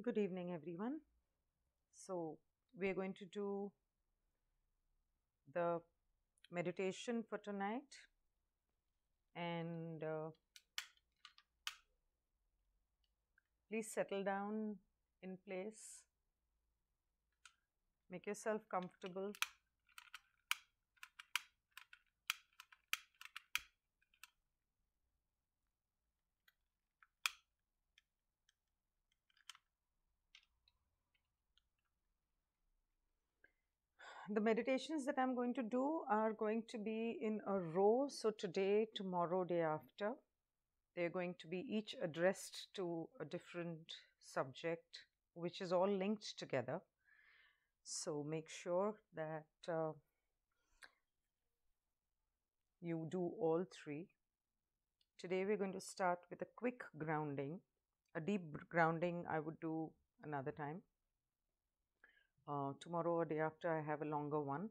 Good evening, everyone. So, we are going to do the meditation for tonight, and uh, please settle down in place, make yourself comfortable. The meditations that I'm going to do are going to be in a row. So, today, tomorrow, day after, they're going to be each addressed to a different subject, which is all linked together. So, make sure that uh, you do all three. Today, we're going to start with a quick grounding. A deep grounding, I would do another time. Uh, tomorrow or day after, I have a longer one.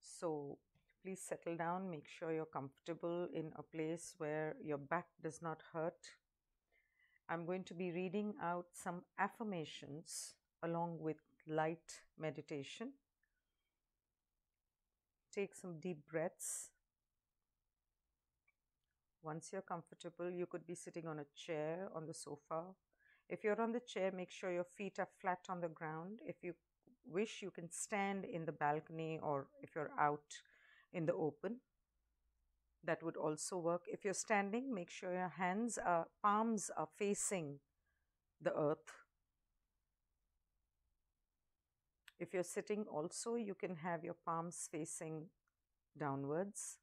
So please settle down, make sure you're comfortable in a place where your back does not hurt. I'm going to be reading out some affirmations along with light meditation. Take some deep breaths. Once you're comfortable, you could be sitting on a chair, on the sofa, if you're on the chair, make sure your feet are flat on the ground. If you wish, you can stand in the balcony or if you're hmm. out in the open. That would also work. If you're standing, make sure your hands are, palms are facing the earth. If you're sitting also, you can have your palms facing downwards.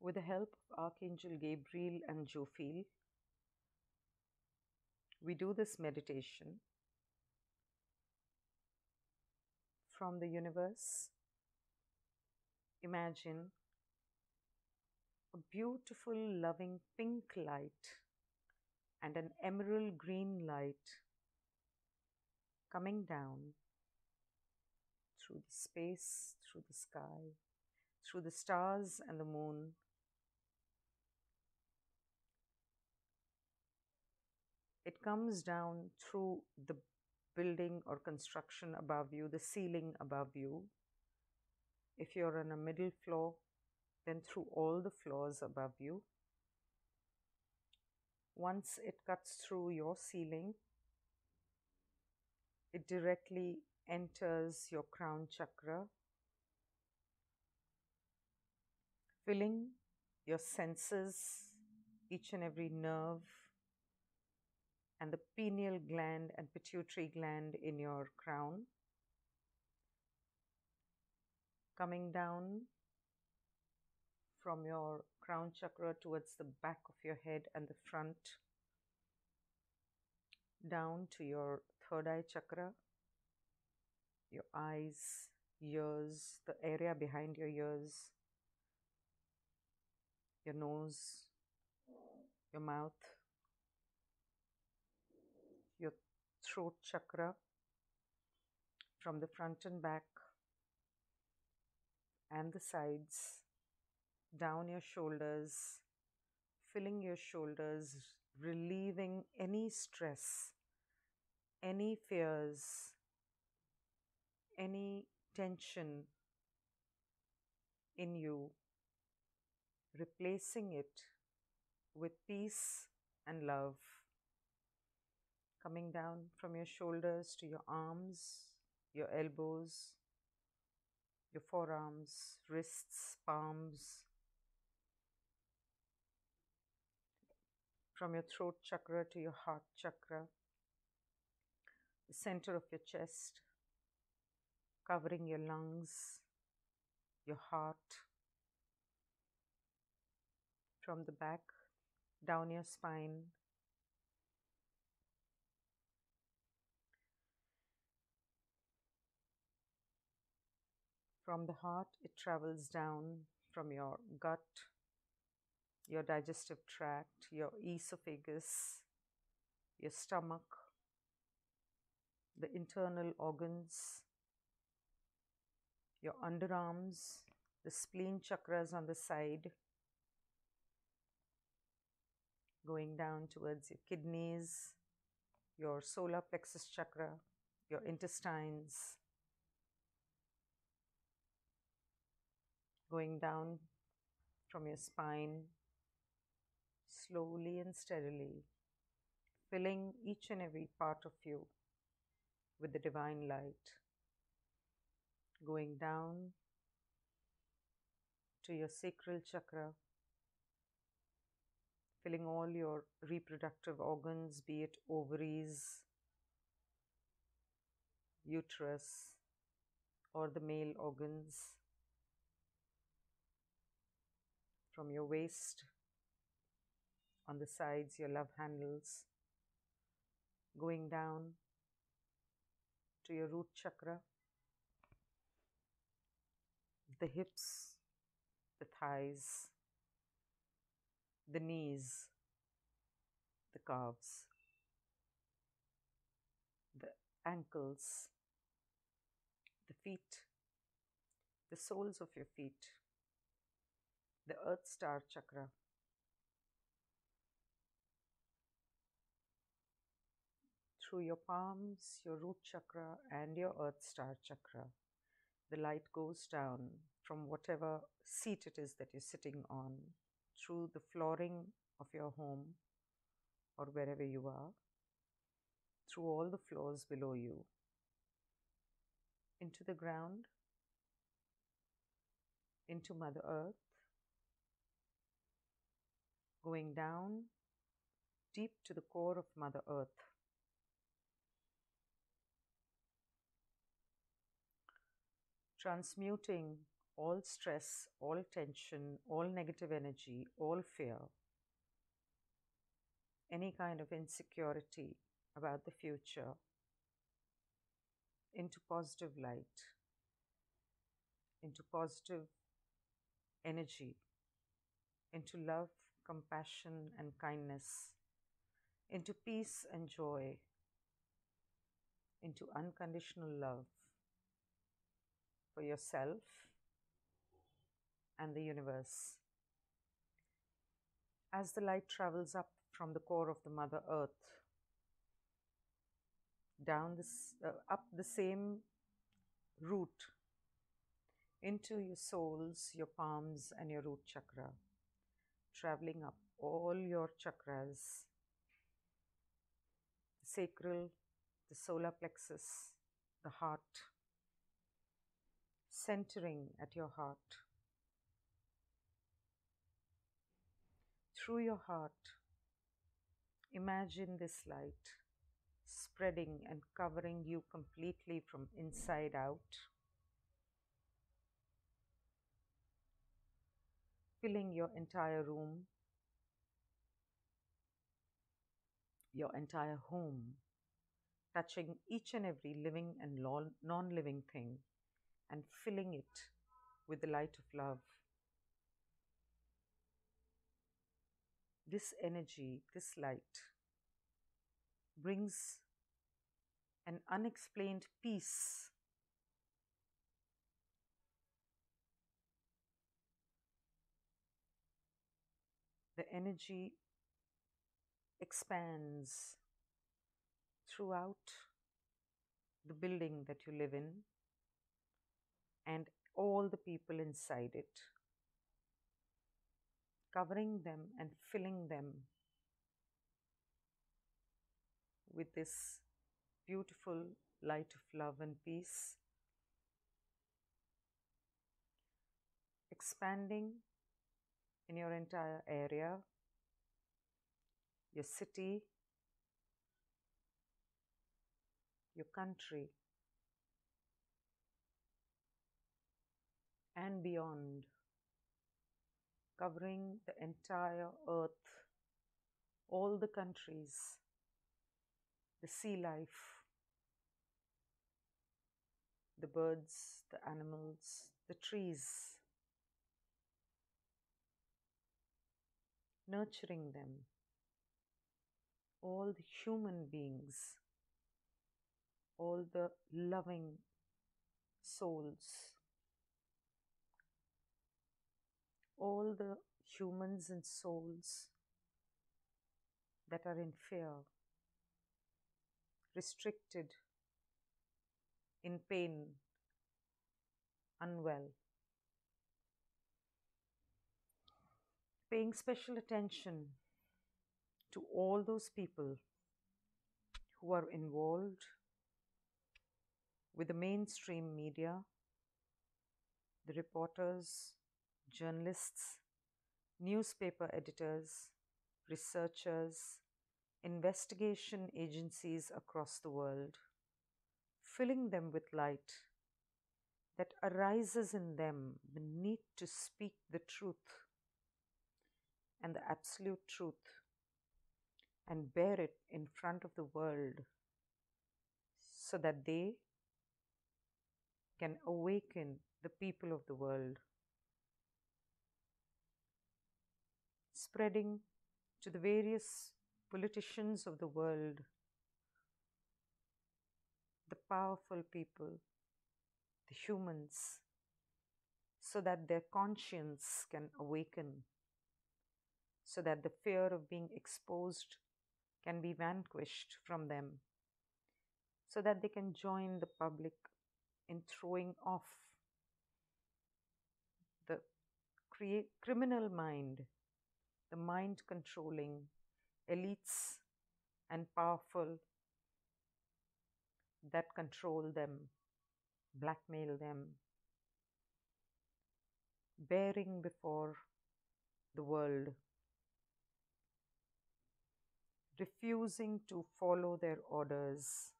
With the help of Archangel Gabriel and Jophiel, we do this meditation from the universe. Imagine a beautiful, loving pink light and an emerald green light coming down through the space, through the sky, through the stars and the moon it comes down through the building or construction above you, the ceiling above you. If you're on a middle floor, then through all the floors above you. Once it cuts through your ceiling, it directly enters your crown chakra, filling your senses, each and every nerve, and the pineal gland and pituitary gland in your crown. Coming down from your crown chakra towards the back of your head and the front, down to your third eye chakra, your eyes, ears, the area behind your ears, your nose, your mouth, throat chakra from the front and back and the sides, down your shoulders, filling your shoulders, relieving any stress, any fears, any tension in you, replacing it with peace and love coming down from your shoulders to your arms, your elbows, your forearms, wrists, palms, from your throat chakra to your heart chakra, the center of your chest, covering your lungs, your heart, from the back down your spine, From the heart, it travels down from your gut, your digestive tract, your esophagus, your stomach, the internal organs, your underarms, the spleen chakras on the side, going down towards your kidneys, your solar plexus chakra, your intestines, going down from your spine slowly and steadily, filling each and every part of you with the divine light, going down to your sacral chakra, filling all your reproductive organs, be it ovaries, uterus, or the male organs, from your waist on the sides, your love handles, going down to your root chakra, the hips, the thighs, the knees, the calves, the ankles, the feet, the soles of your feet, the earth star chakra. Through your palms, your root chakra, and your earth star chakra, the light goes down from whatever seat it is that you're sitting on through the flooring of your home or wherever you are, through all the floors below you, into the ground, into Mother Earth, going down deep to the core of Mother Earth. Transmuting all stress, all tension, all negative energy, all fear, any kind of insecurity about the future into positive light, into positive energy, into love, compassion, and kindness, into peace and joy, into unconditional love for yourself and the universe. As the light travels up from the core of the Mother Earth, down this, uh, up the same route into your soles, your palms, and your root chakra, traveling up all your chakras the sacral, the solar plexus, the heart, centering at your heart. Through your heart, imagine this light spreading and covering you completely from inside out, filling your entire room, your entire home, touching each and every living and non living thing, and filling it with the light of love. This energy, this light, brings an unexplained peace. The energy expands throughout the building that you live in and all the people inside it, covering them and filling them with this beautiful light of love and peace, expanding in your entire area, your city, your country, and beyond, covering the entire earth, all the countries, the sea life, the birds, the animals, the trees, nurturing them, all the human beings, all the loving souls, all the humans and souls that are in fear, restricted, in pain, unwell. Paying special attention to all those people who are involved with the mainstream media, the reporters, journalists, newspaper editors, researchers, investigation agencies across the world, filling them with light that arises in them the need to speak the truth and the absolute truth and bear it in front of the world so that they can awaken the people of the world, spreading to the various politicians of the world, the powerful people, the humans, so that their conscience can awaken, so that the fear of being exposed can be vanquished from them, so that they can join the public in throwing off the crea- criminal mind, the mind controlling elites and powerful that control them, blackmail them, bearing before the world, refusing to follow their orders,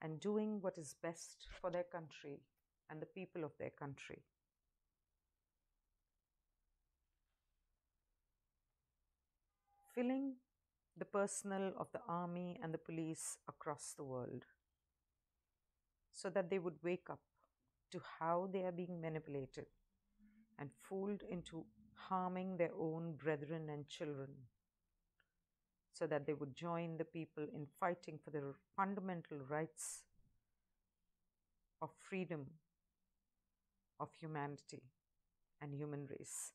and doing what is best for their country and the people of their country. Filling the personnel of the army and the police across the world so that they would wake up to how they are being manipulated and fooled into harming their own brethren and children, so that they would join the people in fighting for their fundamental rights of freedom, of humanity, and human race.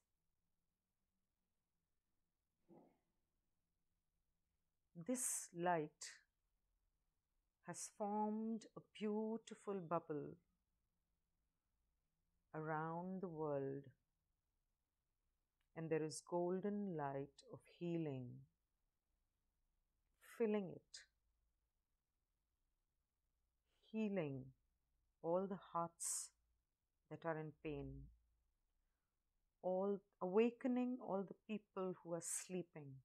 This light has formed a beautiful bubble around the world, and there is golden light of healing filling it, healing all the hearts that are in pain, all awakening all the people who are sleeping.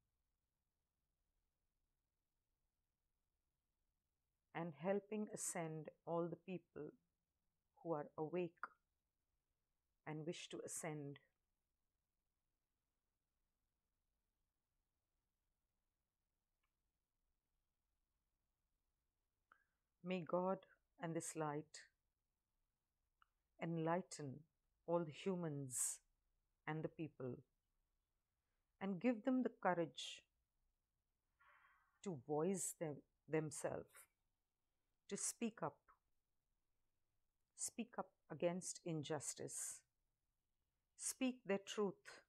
And helping ascend all the people who are awake and wish to ascend. May God and this light enlighten all the humans and the people and give them the courage to voice them, themselves, to speak up, speak up against injustice, speak their truth,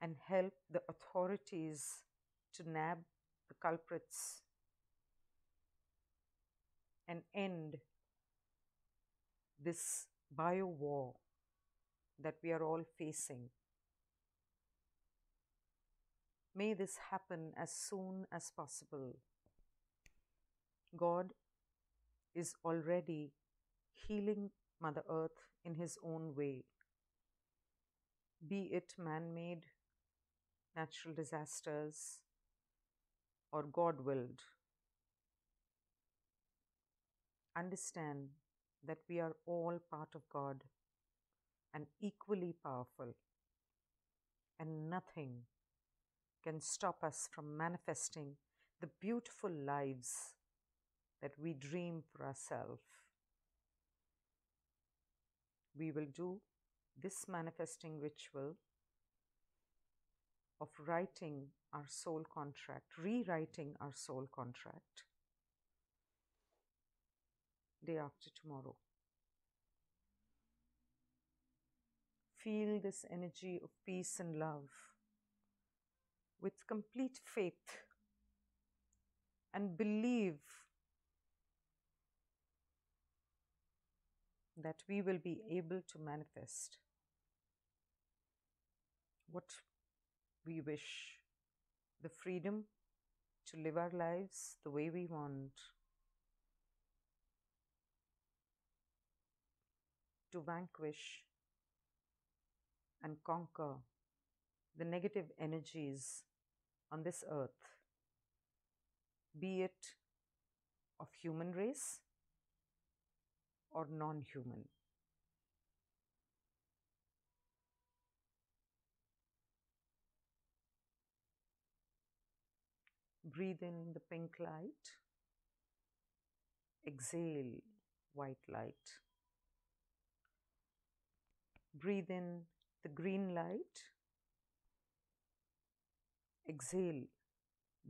and help the authorities to nab the culprits and end this bio war that we are all facing. May this happen as soon as possible. God is already healing Mother Earth in His own way, be it man made, natural disasters, or God willed understand that we are all part of God and equally powerful, and nothing can stop us from manifesting the beautiful lives that we dream for ourselves. We will do this manifesting ritual of writing our soul contract, rewriting our soul contract day after tomorrow. Feel this energy of peace and love with complete faith and believe that we will be able to manifest what we wish the freedom to live our lives the way we want, to vanquish and conquer the negative energies on this earth, be it of human race or non human. Breathe in the pink light. Exhale white light. Breathe in the green light. Exhale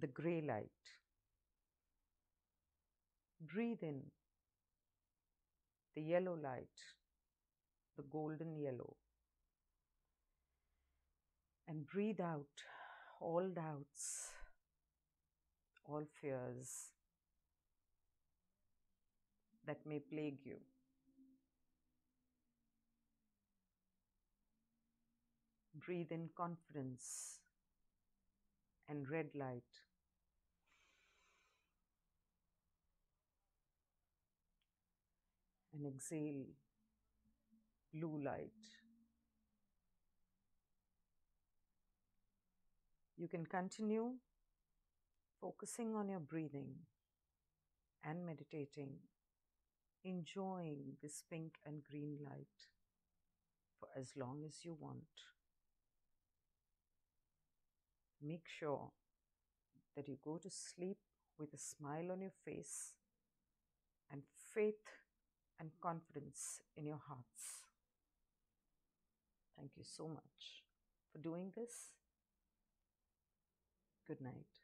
the grey light. Breathe in the yellow light, the golden yellow. And breathe out all doubts, all fears that may plague you. Breathe in confidence and red light. And exhale blue light. You can continue focusing on your breathing and meditating, enjoying this pink and green light for as long as you want. Make sure that you go to sleep with a smile on your face and faith and confidence in your hearts. Thank you so much for doing this. Good night.